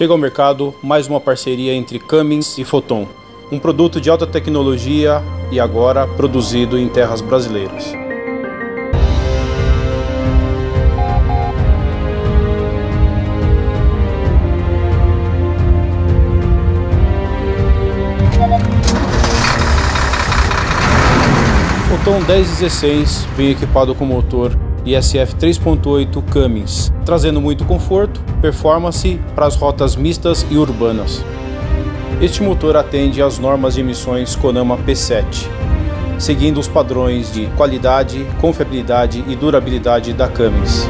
Chega ao mercado mais uma parceria entre Cummins e Foton, um produto de alta tecnologia e agora produzido em terras brasileiras. Foton 1016 vem equipado com motor ISF 3.8 Cummins, trazendo muito conforto, performance para as rotas mistas e urbanas. Este motor atende às normas de emissões Conama P7, seguindo os padrões de qualidade, confiabilidade e durabilidade da Cummins.